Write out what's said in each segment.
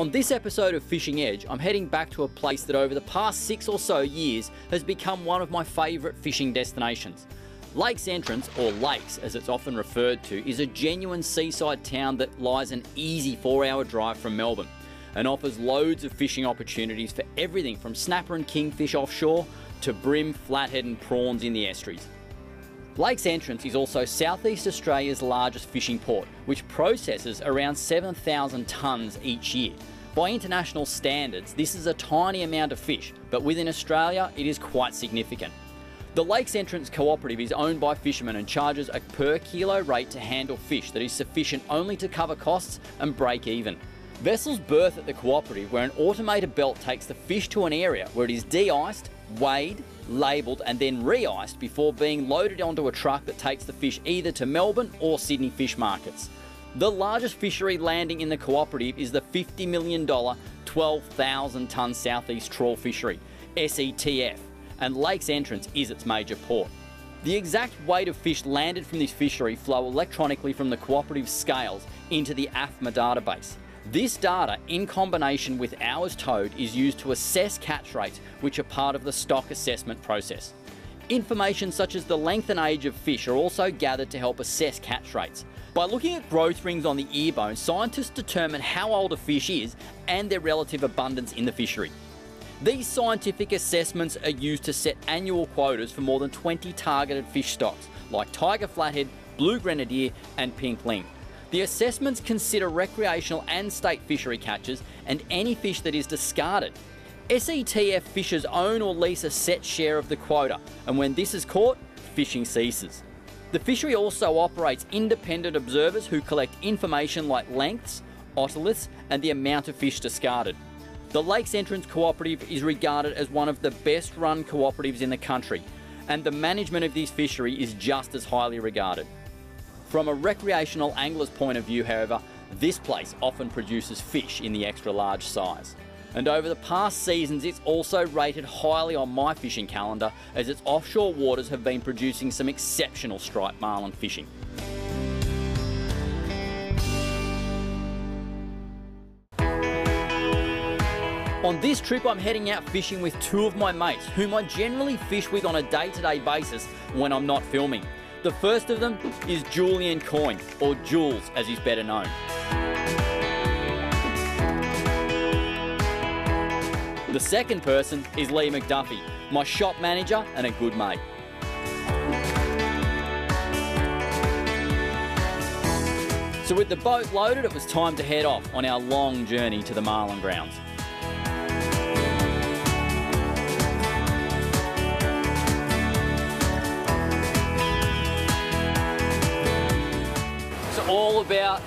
On this episode of Fishing Edge, I'm heading back to a place that over the past six or so years has become one of my favourite fishing destinations. Lakes Entrance, or Lakes as it's often referred to, is a genuine seaside town that lies an easy four hour drive from Melbourne and offers loads of fishing opportunities for everything from snapper and kingfish offshore to bream, flathead, and prawns in the estuaries. Lakes Entrance is also Southeast Australia's largest fishing port, which processes around 7,000 tonnes each year. By international standards, this is a tiny amount of fish, but within Australia, it is quite significant. The Lakes Entrance Cooperative is owned by fishermen and charges a per kilo rate to handle fish that is sufficient only to cover costs and break even. Vessels berth at the cooperative where an automated belt takes the fish to an area where it is de-iced, weighed, labelled and then re-iced before being loaded onto a truck that takes the fish either to Melbourne or Sydney fish markets. The largest fishery landing in the cooperative is the $50 million 12,000 tonne southeast trawl fishery, SETF, and Lakes Entrance is its major port. The exact weight of fish landed from this fishery flow electronically from the cooperative scales into the AFMA database. This data, in combination with hours towed, is used to assess catch rates, which are part of the stock assessment process. Information such as the length and age of fish are also gathered to help assess catch rates. By looking at growth rings on the ear bone, scientists determine how old a fish is and their relative abundance in the fishery. These scientific assessments are used to set annual quotas for more than 20 targeted fish stocks, like tiger flathead, blue grenadier, and pink ling. The assessments consider recreational and state fishery catches and any fish that is discarded. SETF fishers own or lease a set share of the quota, and when this is caught, fishing ceases. The fishery also operates independent observers who collect information like lengths, otoliths, and the amount of fish discarded. The Lakes Entrance Cooperative is regarded as one of the best run cooperatives in the country, and the management of this fishery is just as highly regarded. From a recreational angler's point of view, however, this place often produces fish in the extra large size. And over the past seasons, it's also rated highly on my fishing calendar as its offshore waters have been producing some exceptional striped marlin fishing. On this trip, I'm heading out fishing with two of my mates, whom I generally fish with on a day to day basis when I'm not filming. The first of them is Julian Coyne, or Jules as he's better known. The second person is Lee McDuffie, my shop manager and a good mate. So with the boat loaded, it was time to head off on our long journey to the Marlin grounds. All about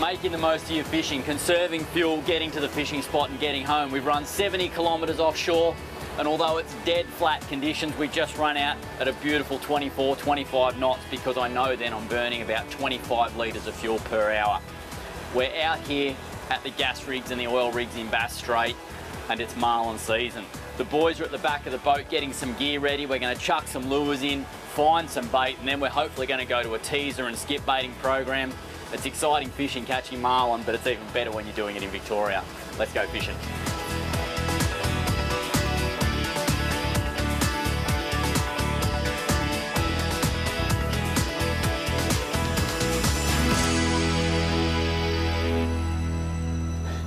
making the most of your fishing, conserving fuel, getting to the fishing spot and getting home. We've run 70 kilometres offshore and although it's dead flat conditions, we just run out at a beautiful 24, 25 knots because I know then I'm burning about 25 litres of fuel per hour. We're out here at the gas rigs and the oil rigs in Bass Strait and it's marlin season. The boys are at the back of the boat getting some gear ready. We're going to chuck some lures in, find some bait, and then we're hopefully going to go to a teaser and skip baiting program it's exciting fishing, catching marlin, but it's even better when you're doing it in Victoria. Let's go fishing.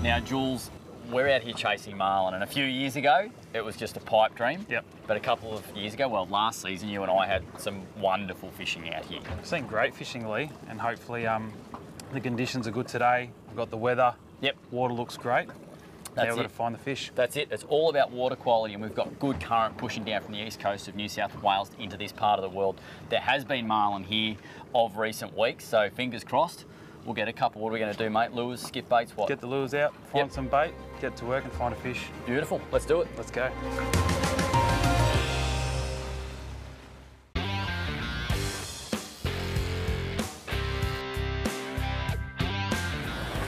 Now, Jules, we're out here chasing marlin, and a few years ago, it was just a pipe dream. Yep. But a couple of years ago, well, last season, you and I had some wonderful fishing out here. I've seen great fishing, Lee, and hopefully um, the conditions are good today. We've got the weather. Yep. Water looks great. That's now we've got to find the fish. That's it. It's all about water quality, and we've got good current pushing down from the east coast of New South Wales into this part of the world. There has been marlin here of recent weeks, so fingers crossed. We'll get a couple. What are we going to do, mate? Lures, skip baits, what? Get the lures out, find Yep. some bait, get to work and find a fish. Beautiful. Let's do it. Let's go.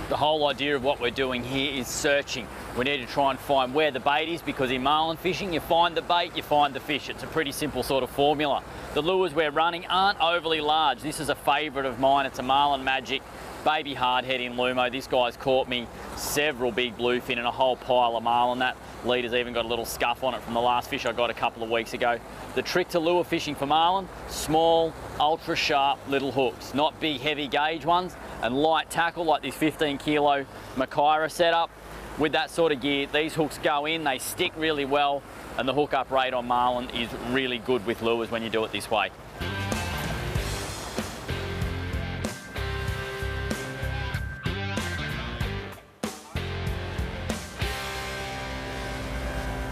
The whole idea of what we're doing here is searching. We need to try and find where the bait is because in marlin fishing, you find the bait, you find the fish. It's a pretty simple sort of formula. The lures we're running aren't overly large. This is a favourite of mine. It's a Marlin Magic baby hardhead in Lumo. This guy's caught me several big bluefin and a whole pile of marlin. That leader's even got a little scuff on it from the last fish I got a couple of weeks ago. The trick to lure fishing for marlin, small, ultra sharp little hooks, not big heavy gauge ones, and light tackle like this 15 kilo Makaira setup. With that sort of gear, these hooks go in, they stick really well, and the hook up rate on marlin is really good with lures when you do it this way.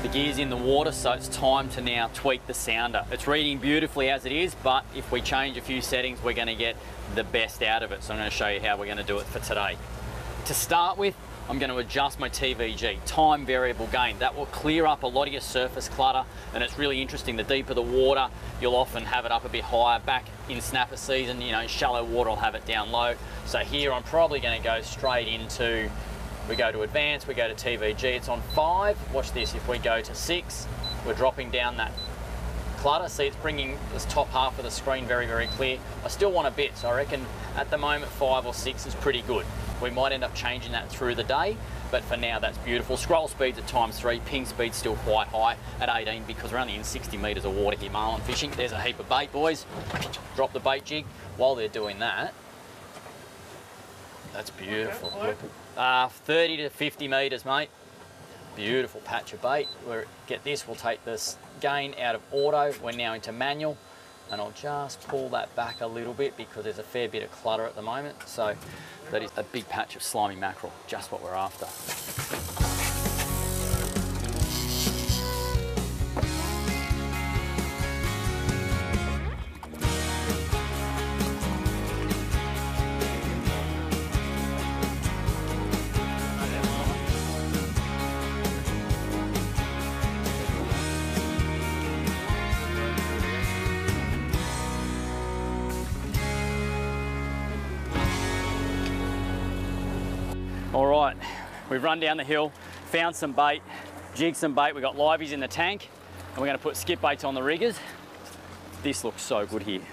The gear's in the water, so it's time to now tweak the sounder. It's reading beautifully as it is, but if we change a few settings, we're gonna get the best out of it. So I'm gonna show you how we're gonna do it for today. To start with, I'm going to adjust my TVG, time variable gain. That will clear up a lot of your surface clutter and it's really interesting. The deeper the water, you'll often have it up a bit higher. Back in snapper season, you know, shallow water, I'll have it down low. So here I'm probably going to go straight into, we go to advanced, we go to TVG, it's on five. Watch this, if we go to six, we're dropping down that clutter. See, it's bringing this top half of the screen very, very clear. I still want a bit, so I reckon at the moment five or six is pretty good. We might end up changing that through the day, but for now that's beautiful. Scroll speeds at times three, ping speed's still quite high at 18 because we're only in 60 metres of water here marlin fishing. There's a heap of bait, boys. Drop the bait jig. While they're doing that, that's beautiful. Uh, 30 to 50 metres, mate. Beautiful patch of bait. we get this, we'll take this gain out of auto. We're now into manual and I'll just pull that back a little bit because there's a fair bit of clutter at the moment. So that is a big patch of slimy mackerel, just what we're after. All right, we've run down the hill, found some bait, jigged some bait. We've got liveys in the tank, and we're gonna put skip baits on the riggers. This looks so good here.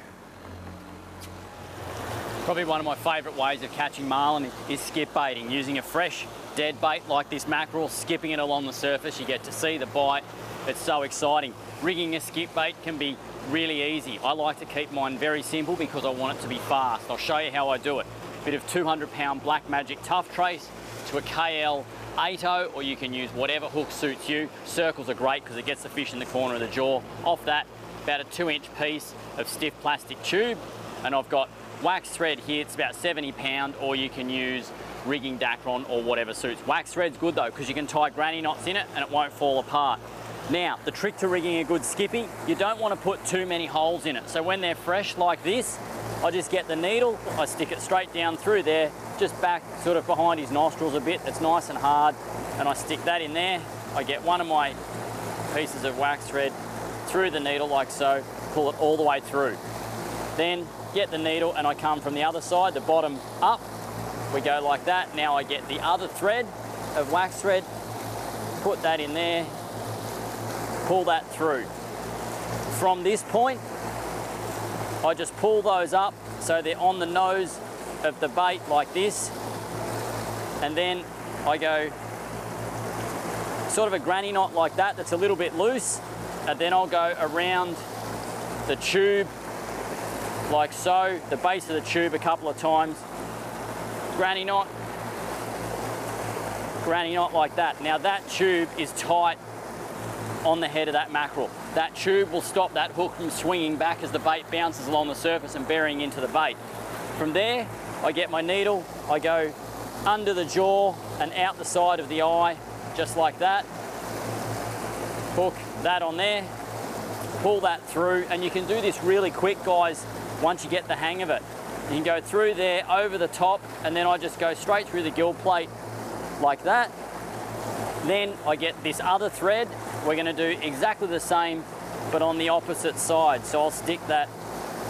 Probably one of my favourite ways of catching marlin is skip baiting, using a fresh dead bait like this mackerel, skipping it along the surface. You get to see the bite. It's so exciting. Rigging a skip bait can be really easy. I like to keep mine very simple because I want it to be fast. I'll show you how I do it bit of 200 pound Black Magic Tough Trace to a KL 80 or you can use whatever hook suits you. Circles are great because it gets the fish in the corner of the jaw. Off that, about a two inch piece of stiff plastic tube and I've got wax thread here, it's about 70 pound or you can use rigging Dacron or whatever suits. Wax thread's good though because you can tie granny knots in it and it won't fall apart. Now, the trick to rigging a good skippy, you don't want to put too many holes in it. So when they're fresh like this, I just get the needle, I stick it straight down through there, just back sort of behind his nostrils a bit, it's nice and hard, and I stick that in there. I get one of my pieces of wax thread through the needle like so, pull it all the way through. Then get the needle and I come from the other side, the bottom up, we go like that. Now I get the other thread of wax thread, put that in there, pull that through. From this point, I just pull those up so they're on the nose of the bait like this. And then I go sort of a granny knot like that that's a little bit loose. And then I'll go around the tube like so, the base of the tube a couple of times. Granny knot, granny knot like that. Now that tube is tight on the head of that mackerel. That tube will stop that hook from swinging back as the bait bounces along the surface and burying into the bait. From there, I get my needle, I go under the jaw and out the side of the eye, just like that. Hook that on there, pull that through, and you can do this really quick, guys, once you get the hang of it. You can go through there, over the top, and then I just go straight through the gill plate like that. Then I get this other thread we're going to do exactly the same, but on the opposite side. So I'll stick that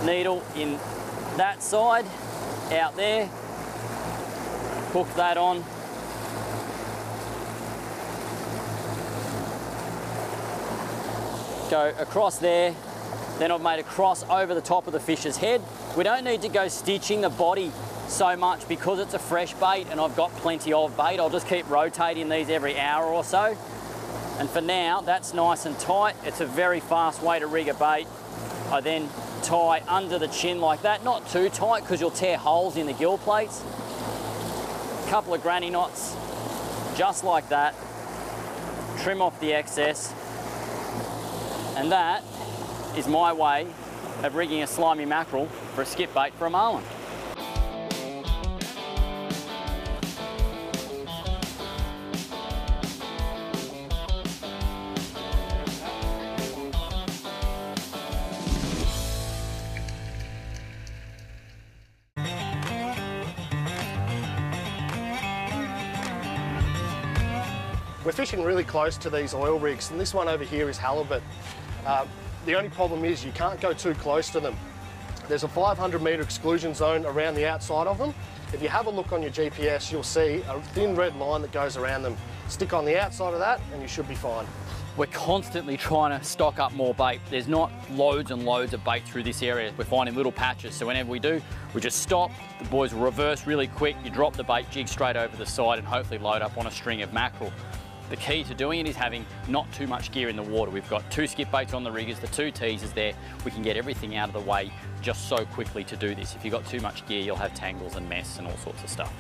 needle in that side, out there, hook that on. Go across there, Then I've made a cross over the top of the fish's head. We don't need to go stitching the body so much because it's a fresh bait and I've got plenty of bait. I'll just keep rotating these every hour or so. And for now, that's nice and tight. It's a very fast way to rig a bait. I then tie under the chin like that, not too tight because you'll tear holes in the gill plates. A couple of granny knots, just like that. Trim off the excess. And that is my way of rigging a slimy mackerel for a skip bait for a marlin. Really close to these oil rigs, and this one over here is halibut. Uh, the only problem is you can't go too close to them. There's a 500 metre exclusion zone around the outside of them. If you have a look on your GPS, you'll see a thin red line that goes around them. Stick on the outside of that and you should be fine. We're constantly trying to stock up more bait. There's not loads and loads of bait through this area. We're finding little patches. So whenever we do, we just stop, the boys reverse really quick, you drop the bait jig straight over the side and hopefully load up on a string of mackerel. The key to doing it is having not too much gear in the water. We've got two skip baits on the riggers, the two teasers there. We can get everything out of the way just so quickly to do this. If you've got too much gear, you'll have tangles and mess and all sorts of stuff.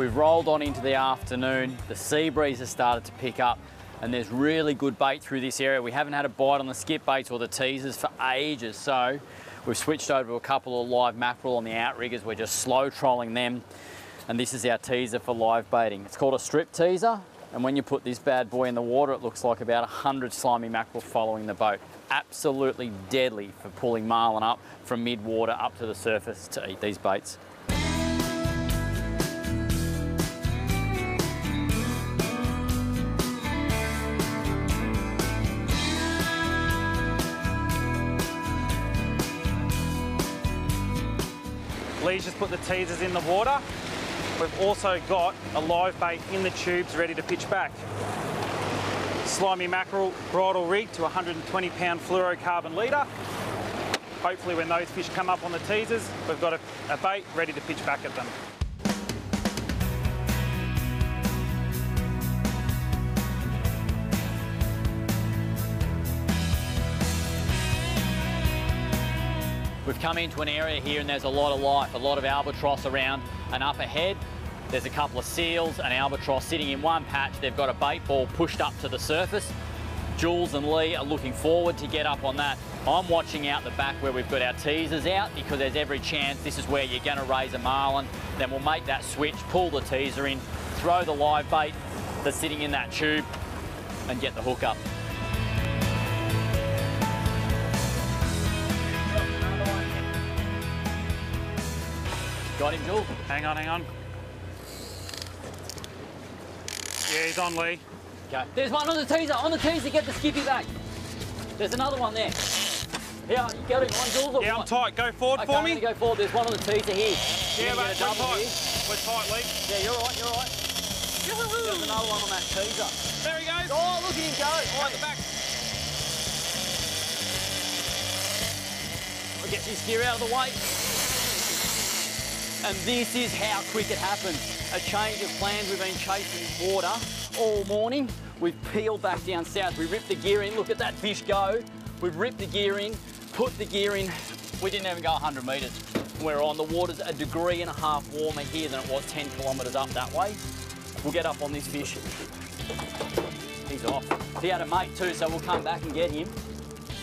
We've rolled on into the afternoon. The sea breeze has started to pick up and there's really good bait through this area. We haven't had a bite on the skip baits or the teasers for ages, so we've switched over to a couple of live mackerel on the outriggers. We're just slow trolling them. And this is our teaser for live baiting. It's called a strip teaser. And when you put this bad boy in the water, it looks like about 100 slimy mackerel following the boat. Absolutely deadly for pulling marlin up from mid-water up to the surface to eat these baits. Lee's just put the teasers in the water. We've also got a live bait in the tubes ready to pitch back. Slimy mackerel bridle rig to 120 pound fluorocarbon leader. Hopefully when those fish come up on the teasers, we've got a, a bait ready to pitch back at them. Come into an area here and there's a lot of life, a lot of albatross around and up ahead. There's a couple of seals, an albatross sitting in one patch. They've got a bait ball pushed up to the surface. Jules and Lee are looking forward to get up on that. I'm watching out the back where we've got our teasers out because there's every chance this is where you're going to raise a marlin. Then we'll make that switch, pull the teaser in, throw the live bait that's sitting in that tube and get the hook up. Got him, Jules? Hang on, hang on. Yeah, he's on Lee. Okay. There's one on the teaser, on the teaser, get the skippy back. There's another one there. Yeah, you got it, one Jules or Yeah, I'm tight. Go forward Okay, for me. go forward. There's one on the teaser here. Yeah, mate, we're tight. here. We're tight, Lee. Yeah, you're right, you're right. There's another one on that teaser. There he goes. Oh, look at him go. All right, the back. I'll get this gear out of the way. And this is how quick it happens. A change of plans. We've been chasing water all morning. We've peeled back down south. We ripped the gear in. Look at that fish go. We've ripped the gear in, put the gear in. We didn't even go 100 metres. We're on. The water's a degree and a half warmer here than it was 10 kilometres up that way. We'll get up on this fish. He's off. He had a mate too, so we'll come back and get him.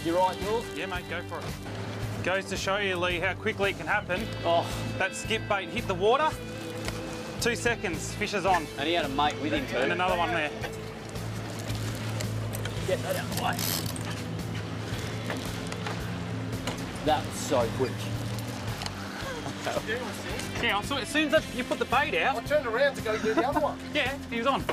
You right, Jules? Yeah, mate, go for it. Goes to show you, Lee, how quickly it can happen. Oh, That skip bait hit the water. Two seconds, fish is on. and he had a mate with him too. And another one there. Get that out of the way. That was so quick. Yeah, I saw as soon as you put the bait out. I turned around to go do the other one. yeah, he was on.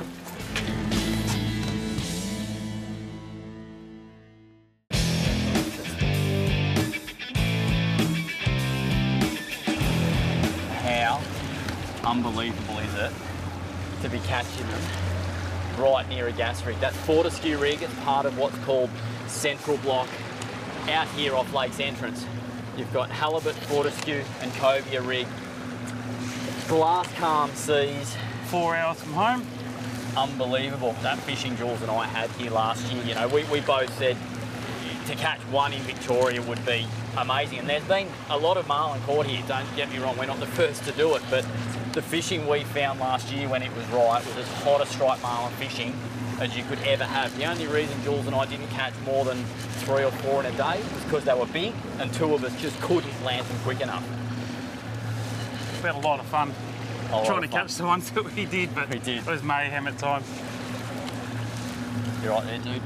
Unbelievable, is it, to be catching them right near a gas rig. That Fortescue rig is part of what's called Central Block out here off Lakes Entrance. You've got halibut, Fortescue and cobia rig. Glass calm seas, Four hours from home. unbelievable. That fishing Jules and I had here last year, you know, we, we both said to catch one in Victoria would be amazing. And there's been a lot of marlin caught here, don't get me wrong, we're not the first to do it, but the fishing we found last year when it was right was as hot a striped marlin fishing as you could ever have. The only reason Jules and I didn't catch more than three or four in a day was because they were big and two of us just couldn't land them quick enough. We had a lot of fun lot trying to fun. catch the ones that we did, but We did. it was mayhem at times. You're right there, dude.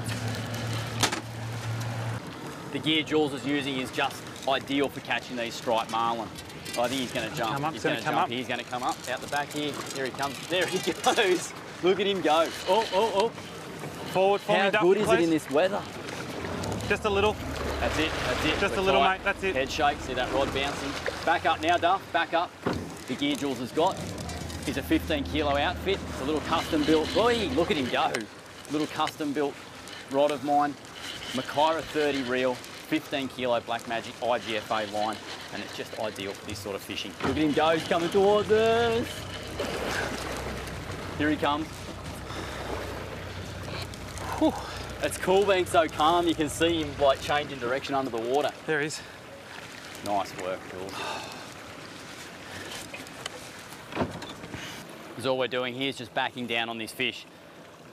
The gear Jules is using is just ideal for catching these striped marlin. Oh, I think he's going to jump. Come up, he's gonna come jump. up. He's going to come up out the back here. Here he comes. There he goes. Look at him go. Oh, oh, oh. Forward for How good is it in this weather? Just a little. That's it. That's it. Just We're a little, tight. mate, that's it. Head shake. See that rod bouncing. Back up now, Duff. Back up. The gear Jules has got is a 15 kilo outfit. It's a little custom built. Oi, look at him go. Little custom built rod of mine. Makaira 30 reel, 15 kilo Black Magic IGFA line, and it's just ideal for this sort of fishing. Look at him go. He's coming towards us. Here he comes. Whew. It's cool being so calm. You can see him like changing direction under the water. There he is. Nice work, Jules. Because all we're doing here is just backing down on this fish.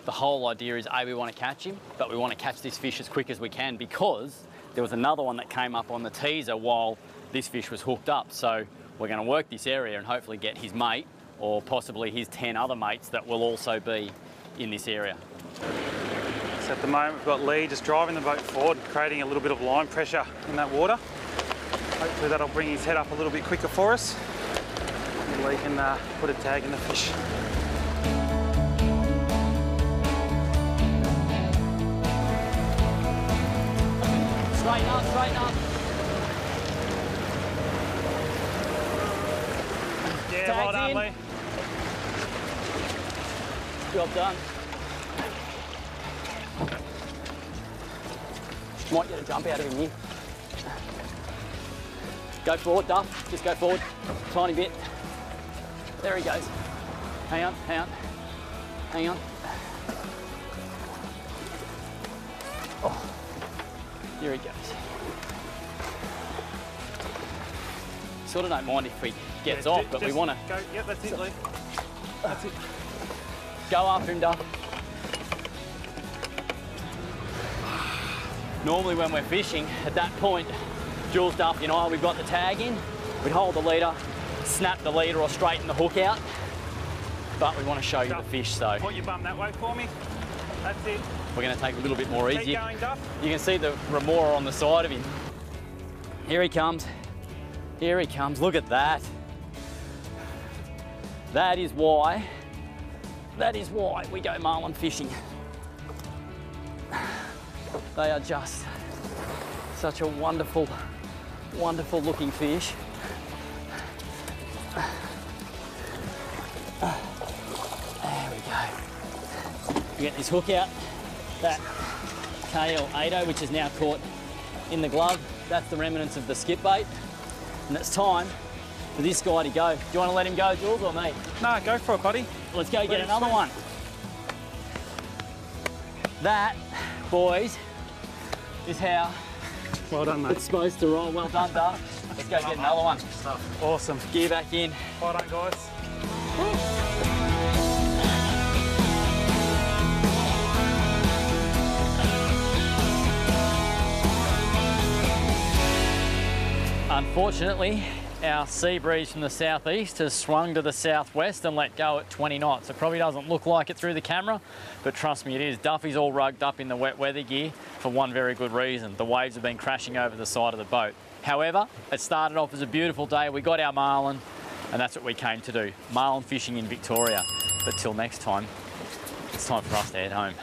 The whole idea is A, we want to catch him, but we want to catch this fish as quick as we can because there was another one that came up on the teaser while this fish was hooked up. So we're going to work this area and hopefully get his mate or possibly his 10 other mates that will also be in this area. So at the moment we've got Lee just driving the boat forward, creating a little bit of line pressure in that water. Hopefully that'll bring his head up a little bit quicker for us. And Lee can uh, put a tag in the fish. Straighten up, straighten up. Yeah, Tags well done, in. Lee. Job done. Might get a jump out of him here. Go forward, Duff. Just go forward. Tiny bit. There he goes. Hang on, hang on. Hang on. Here he goes. Sort of don't mind if he gets Yeah, off, but we want to Go, yep, that's it, Lee. That's it. Go after him, Duff. Normally when we're fishing, at that point, Jules, Duff, and I, we've got the tag in. We'd hold the leader, snap the leader or straighten the hook out. But we want to show you the fish, so Put your bum that way for me. That's it. We're going to take a little bit more easy. going. You can see the remora on the side of him. Here he comes. Here he comes. Look at that. That is why, that is why we go marlin fishing. They are just such a wonderful, wonderful looking fish. There we go. Get this hook out, that KL80, which is now caught in the glove. That's the remnants of the skip bait. And it's time for this guy to go. Do you want to let him go, Jules, or me? No, go for it, buddy. Let's go get another swim. one. That, boys, is how Well done, mate. it's supposed to roll. Well done, Dave. Let's go get another one. Awesome. Gear back in. Well done, guys. Unfortunately, our sea breeze from the southeast has swung to the southwest and let go at 20 knots. It probably doesn't look like it through the camera, but trust me, it is. Duffy's all rugged up in the wet weather gear for one very good reason. The waves have been crashing over the side of the boat. However, it started off as a beautiful day. We got our marlin, and that's what we came to do. Marlin fishing in Victoria. But till next time, it's time for us to head home.